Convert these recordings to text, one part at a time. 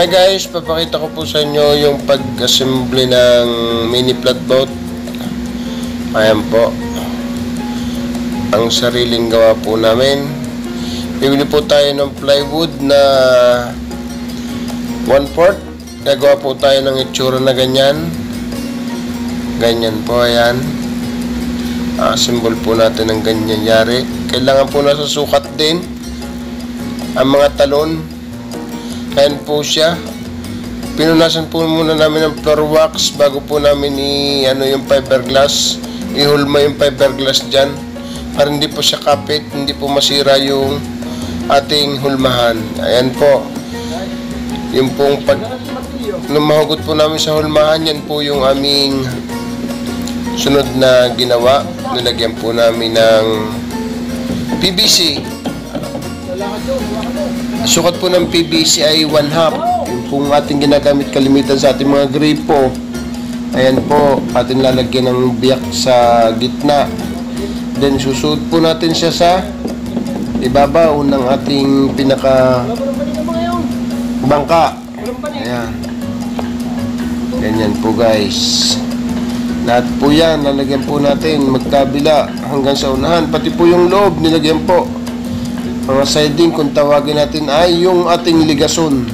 Hi guys, papakita ko po sa inyo yung pag-assembly ng mini flatboat. Ayan po. Ang sariling gawa po namin. Bibili po tayo ng plywood na 1/4. Gagawa po tayo ng itsura na ganyan. Ganyan po, ayan. Assemble po natin ng ganyan yari. Kailangan po nasa sukat din ang mga talon Ayan po siya. Pinunasan po muna namin ng floor wax bago po namin i ano yung fiberglass. Ihulma yung fiberglass dyan para hindi po siya kapit, hindi po masira yung ating hulmahan. Ayan po. Yung pong pag nung po namin sa hulmahan, yan po yung aming sunod na ginawa. Nilagyan po namin ng PVC. Sukat po ng PVC ay 1 half. Yung pong ating ginagamit kalimitan sa ating mga gripo. Ayan po, ating lalagyan ng biyak sa gitna. Then susuot po natin siya sa ibabaw ng ating pinaka bangka. Ayan. Ganyan po guys. Lahat po yan, lalagyan po natin magkabila hanggang sa unahan. Pati po yung loob, nilagyan po mga siding kung tawagin natin ay yung ating ligason.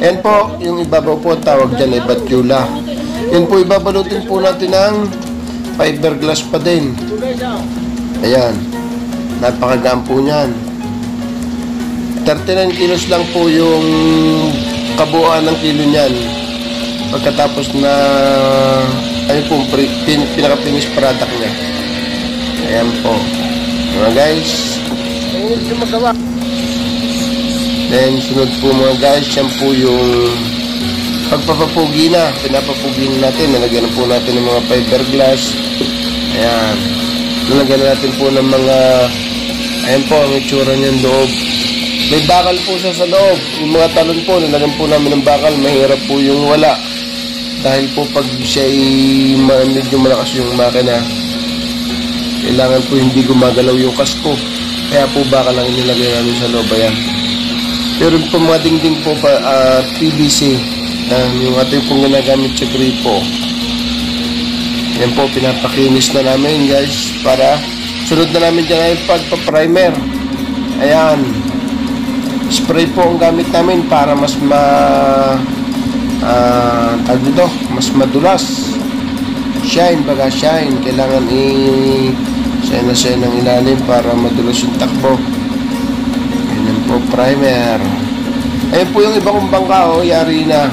Yan po, yung ibabaw po tawag dyan ay batula. Yan po ibabalutin po natin ng fiberglass pa din. Ayan. Napakagaan po niyan. 39 kilos lang po yung kabuuan ng kilo niyan. Pagkatapos na ayun po, pin, pinaka-finish product niya. Ayan po. Mga guys, Hindi ko magawa. Then, sunod po mga guys, yan po yung pagpapapugi na. Pinapapugi na natin. Nalagyan na po natin ng mga fiberglass. Ayan. Nalagyan na natin po ng mga ayan po ang itsura niyan loob. May bakal po siya sa loob. Yung mga talon po, nalagyan po namin ng bakal. Mahirap po yung wala. Dahil po pag siya ay medyo malakas yung makina, kailangan po hindi gumagalaw yung kasko. Kaya po bakal lang inilagay namin sa loob. Ayan. Pero po mga dingding po pa ah, PVC yan, yung ating pong ginagamit sa gripo. Yan po, pinapakinis na namin guys para sunod na namin dyan ay pagpa-primer. Ayan. Spray po ang gamit namin para mas ma ah tawag dito, mas madulas. Shine, baga shine. Kailangan i na shine ng ilalim para madulas yung takbo. Ganyan po, primer. Ayan po yung iba kong bangka, oh, yari na.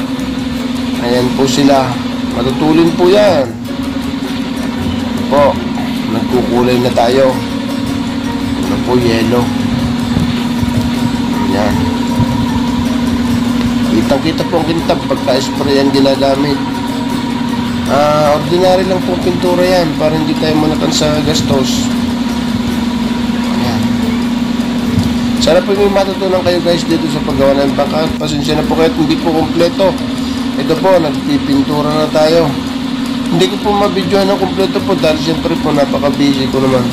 Ayan po sila. Matutulin po yan. Po, nagkukulay na tayo. Ano po, yellow. Ayan. Kitang-kita po ang kintab pagka-spray yan ginagamit. Ah, ordinary lang po pintura yan para hindi tayo manatan sa gastos. Ayan. Sana po may matutunan kayo guys dito sa paggawa ng bangka. Pasensya na po kahit hindi po kompleto. Ito po, nagpipintura na tayo. Hindi ko po mabidyohan ng kompleto po dahil siyempre po napaka-busy ko naman.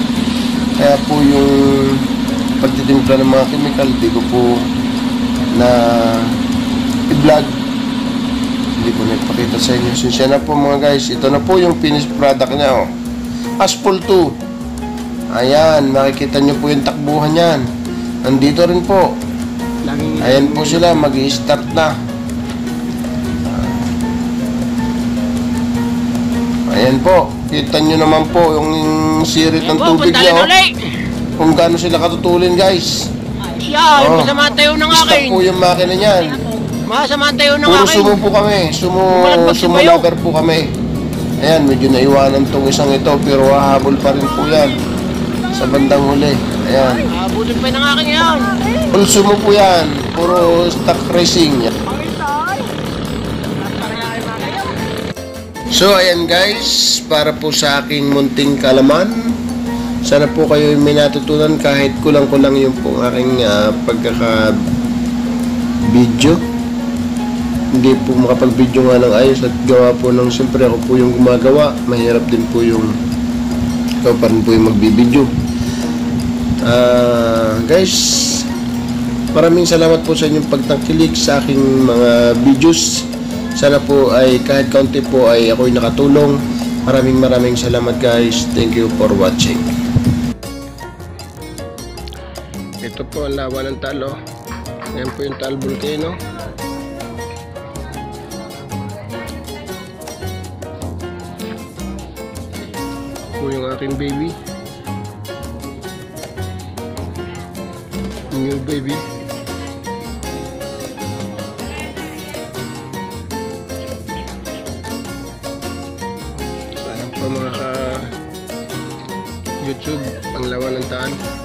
Kaya po yung pagtitimpla ng mga chemical, hindi ko po na i-vlog. Ko na ipakita sa inyo. Sinsya na po mga guys. Ito na po yung finished product niya. Oh. Aspol 2. Ayan, makikita nyo po yung takbuhan yan. Nandito rin po. Ayan po sila, mag start na. Ayan po, kita nyo naman po yung sirit ng tubig niya. oh. Kung gaano sila katutulin guys. Yeah, Oh. masama tayo ng Stop akin. po yung makina niyan. Masama tayo ng Puro akin. sumo po kami. Sumo, Malagpag sumo lover po kami. Ayan, medyo naiwanan tong isang ito pero hahabol pa rin po yan sa bandang huli. Ayan. Abutin pa ng akin yan. Full sumo po yan. Puro stock racing. So ayan guys, para po sa aking munting kalaman. Sana po kayo may natutunan kahit kulang-kulang yung pong aking ah, pagkaka video. Hindi po makapag-video nga ng ayos at gawa po ng siyempre ako po yung gumagawa. Mahirap din po yung ikaw pa rin po yung magbibideo. Ah, guys, Maraming salamat po sa inyong pagtangkilik sa aking mga videos. Sana po ay kahit kaunti po ay ako'y nakatulong. Maraming maraming salamat guys. Thank you for watching. Ito po ang lawa ng talo. Yan po yung tal volcano. Po yung aking baby. New baby. Sana po mga ka YouTube ang lawa ng taan.